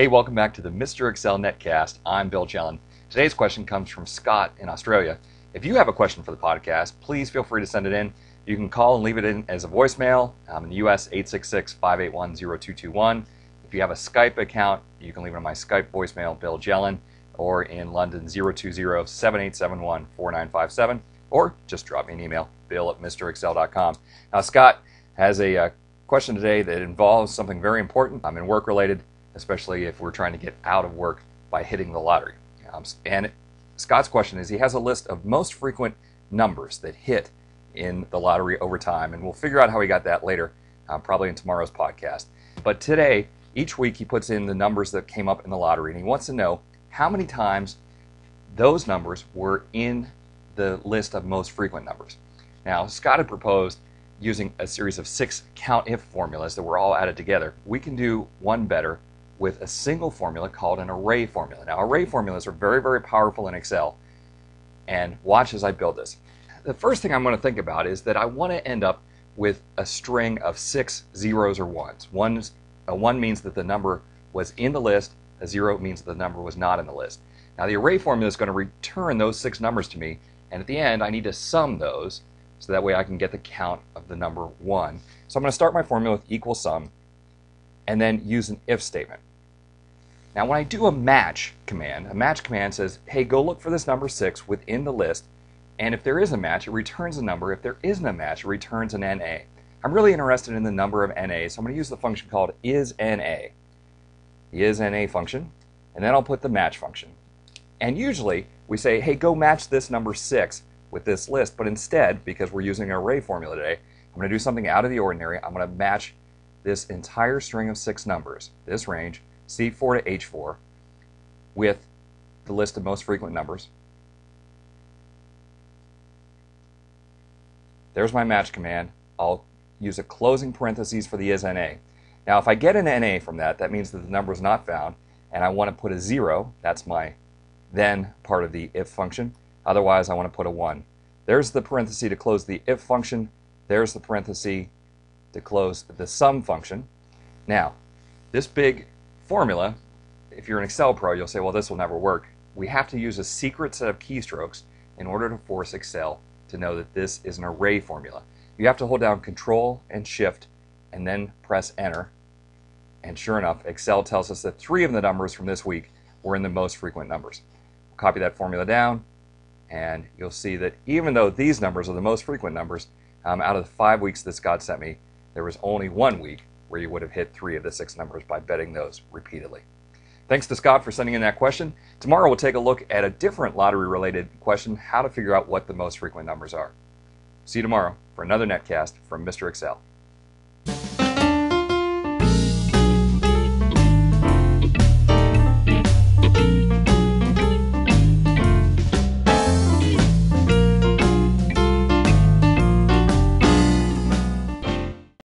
Hey, welcome back to the Mr. Excel Netcast. I'm Bill Jelen. Today's question comes from Scott in Australia. If you have a question for the podcast, please feel free to send it in. You can call and leave it in as a voicemail. Um, in the US, 866 581 0221. If you have a Skype account, you can leave it on my Skype voicemail, Bill Jelen, or in London, 020 7871 4957, or just drop me an email, bill at mrexcel.com. Now, Scott has a uh, question today that involves something very important um, and work related, especially if we're trying to get out of work by hitting the lottery. Um, and Scott's question is he has a list of most frequent numbers that hit in the lottery over time, and we'll figure out how he got that later, uh, probably in tomorrow's podcast. But today, each week he puts in the numbers that came up in the lottery, and he wants to know how many times those numbers were in the list of most frequent numbers. Now, Scott had proposed using a series of six count if formulas that were all added together. We can do one better with a single formula called an array formula. Now, array formulas are very, very powerful in Excel. And watch as I build this. The first thing I'm going to think about is that I want to end up with a string of six zeros or ones. One's, a one means that the number was in the list, a zero means that the number was not in the list. Now, the array formula is going to return those six numbers to me, and at the end, I need to sum those so that way I can get the count of the number 1. So I'm going to start my formula with equal sum and then use an if statement. Now when I do a match command, a match command says, hey, go look for this number 6 within the list, and if there is a match, it returns a number. If there isn't a match, it returns an NA. I'm really interested in the number of NA, so I'm going to use the function called isNA. The isNA function, and then I'll put the match function. And usually we say, hey, go match this number 6 with this list, but instead, because we're using an array formula today, I'm going to do something out of the ordinary. I'm going to match this entire string of six numbers, this range, C4 to H4 with the list of most frequent numbers. There's my match command. I'll use a closing parentheses for the is NA. Now, if I get an NA from that, that means that the number is not found, and I want to put a zero, that's my then part of the if function. Otherwise, I want to put a 1. There's the parenthesis to close the if function. There's the parenthesis to close the sum function. Now, this big formula, if you're an Excel pro, you'll say, well, this will never work. We have to use a secret set of keystrokes in order to force Excel to know that this is an array formula. You have to hold down Control and Shift and then press Enter. And sure enough, Excel tells us that three of the numbers from this week were in the most frequent numbers. Copy that formula down, and you'll see that even though these numbers are the most frequent numbers, um, out of the five weeks this Scott sent me, there was only one week where you would have hit three of the six numbers by betting those repeatedly. Thanks to Scott for sending in that question. Tomorrow we'll take a look at a different lottery related question how to figure out what the most frequent numbers are. See you tomorrow for another netcast from Mr. Excel.